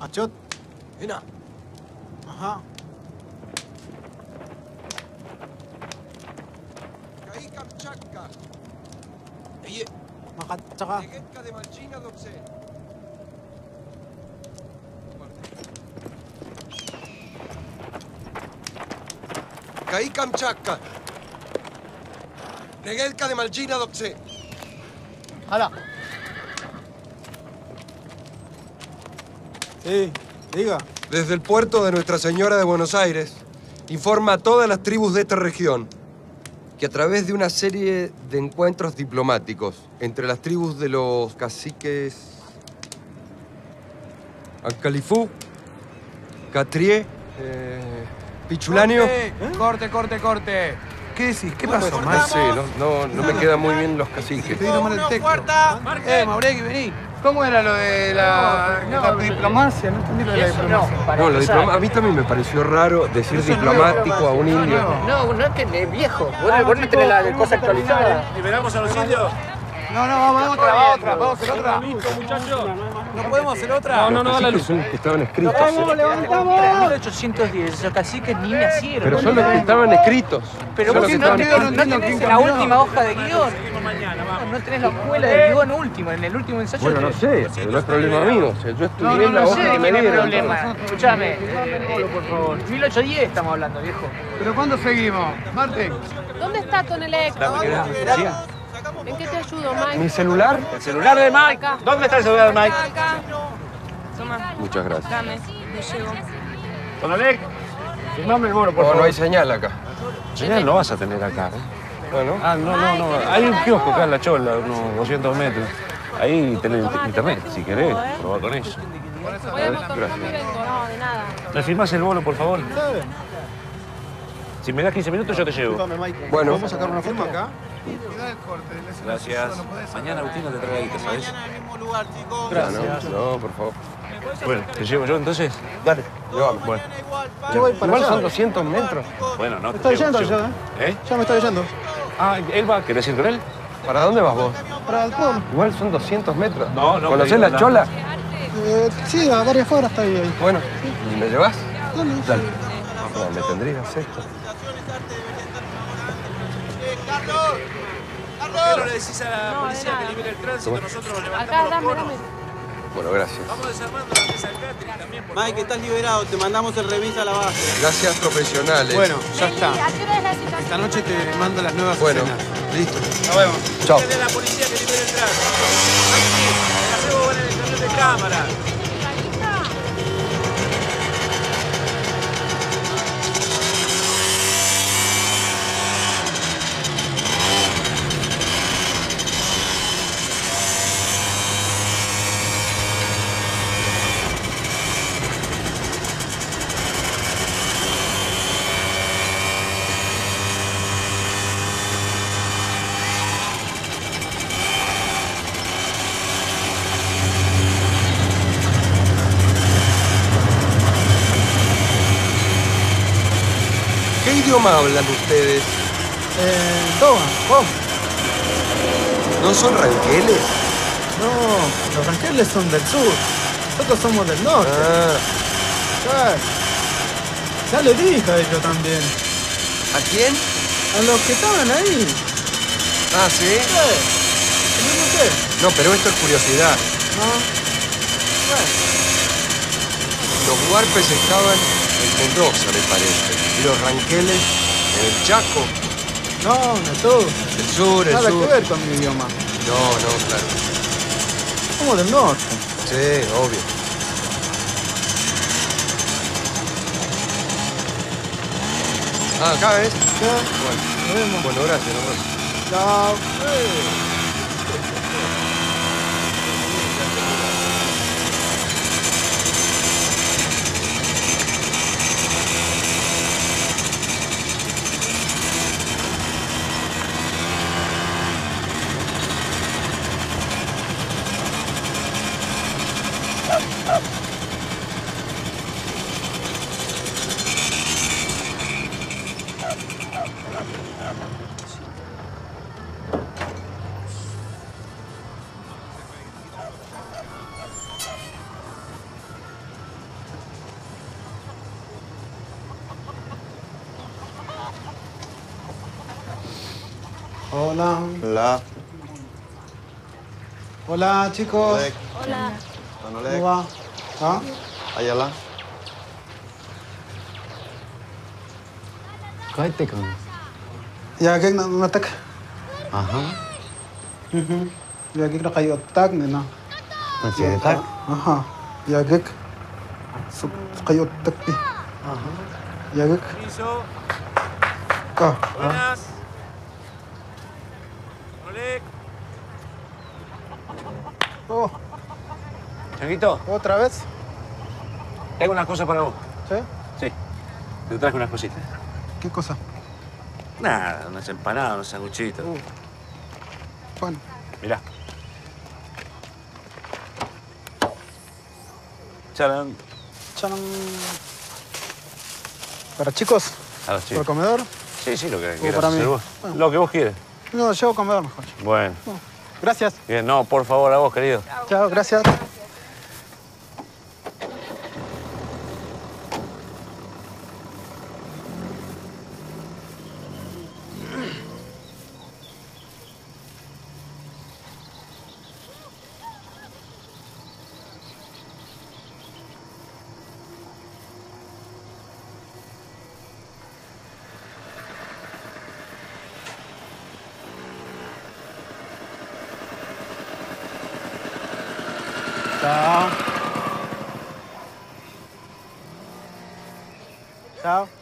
Achot. Mira. Ajá. Caí Kamchatka. Eye. Mahatsaka. Eh. Tegetka de Malchina Dobse. Caí Kamchatka. Negelka de Malchina Dobse. Hala. Sí, diga. Desde el puerto de Nuestra Señora de Buenos Aires, informa a todas las tribus de esta región que a través de una serie de encuentros diplomáticos entre las tribus de los caciques Ancalifú, Catrié, eh, Pichulanio... Corte, corte, corte. ¿Qué decís? ¿Qué No pasó, sé, no, no, no me quedan muy bien los caciques. Te dieron mal el texto. Eh, Maureki, vení. ¿Cómo era lo de la, la diplomacia? No entendí lo de la diplomacia. No, lo diploma- a mí también me pareció raro decir diplomático a un indio. No, no es que es viejo. Vos, vos no tenés la cosa actualizada. ¿Liberamos a los indios? No, no, vamos a otra, vamos a otra, vamos a otra. ¿No podemos hacer otra? No, no, no, son los que estaban escritos. En 1810, esos caciques ni nacieron. Pero son los que estaban escritos. Pero vos no, estaban tenés- no la última hoja de guion. No, no tenés la escuela de guion última, en el último ensayo. Bueno, no sé, pero no es problema mío. O sea, yo estudié No, no, la no hoja sé que de me dieron. problema. Escuchame, eh, por favor. 1810 estamos hablando, viejo. ¿Pero cuándo seguimos? Marte. ¿Dónde está Tonelec? ¿En qué te ayudo, Mike? ¿Mi celular? ¿El celular de Mike? Acá. ¿Dónde está el celular de Mike? Acá. Toma, Muchas gracias. dame, me llevo. Don Alec, firmame el bono, por No, no favor. hay señal acá. Señal no vas a tener acá. ¿eh? Bueno, Ah, no, no, no. Hay un kiosco acá en La Chola, unos 200 metros. Ahí tenés internet, si querés, probá con eso. Voy a no vengo, no, de nada. ¿Me firmás el bono, por favor? Si me das 15 minutos, yo te llevo. bueno. ¿Podemos sacar una foto acá? Gracias. Mañana Agustina te trae guita, ¿sabes? No, no, por favor. Bueno, ¿te llevo yo entonces? Dale, llévame. Bueno, Yo voy para Igual allá. son 200 metros. bueno, no. Me llevo, yendo te llevo. ya, ¿Eh? Ya me está yendo. Ah, él va. ¿Querés ir con él? ¿Para dónde vas vos? Para el pueblo. Igual son 200 metros. No, no, ¿Conocés la chola? Eh, sí, a varias horas está ahí. ahí. Bueno, ¿me llevas? Dale. Dale. No, me tendrías esto. ¿Por qué no le decís a la policía que libere el tránsito? Nosotros levantamos Acá, los dame, conos. dame. Bueno, gracias. Vamos desarmando la mesa del catering también, por Mike, estás liberado, te mandamos el remis a la base. Gracias, profesionales. Bueno, ya está. ¿A qué hora es la citación? Esta noche te mando las nuevas Bueno, escenas. listo. Nos vemos. Chao. la policía que libere el tránsito. Maxi, el acebo va en el camión de cámara. Idioma hablan ustedes? Eh, toma, vos. ¿No son ranqueles? No, los ranqueles son del sur. Nosotros somos del norte. Ah, Ya, ya le dije a ellos también. ¿a quién? A los que estaban ahí. Ah, ¿sí? No, pero esto es curiosidad. Bueno, Los huarpes estaban en Mendoza, me parece. Y los ranqueles en el Chaco, no, no todo. el sur, el Nada sur. que ver con mi idioma. No, no, claro. Somos del norte. Sí, obvio. Ah, acá es. Ya, Bueno, nos vemos. bueno, gracias, nos vemos. Chao. Hola. Hola. Hola, chicos. Hola. ¿Cómo va? ¿Ah? Ayala. Kahit ka. Yagig na natak. Aha. Mhm. Yagig na kayo tag ni na. Nagsitak? Aha. Yagig. So, kayo tag ni. Aha. Yagig. Ah. Oh, Changuito, otra vez. tengo unas cosas para vos. ¿Sí? Sí. Te traje unas cositas. ¿Qué cosa? Nada, unas empanadas, unos sanguchitos. Uh. Bueno, Mirá. Charan. charan. Para chicos, A los para el chicos. comedor. Sí, sí, lo que quieras para mí. vos. Bueno. Lo que vos quieras. No, llevo comedor mejor. Bueno. Gracias. Bien, no, por favor, a vos, querido. Chao, gracias. Kyle?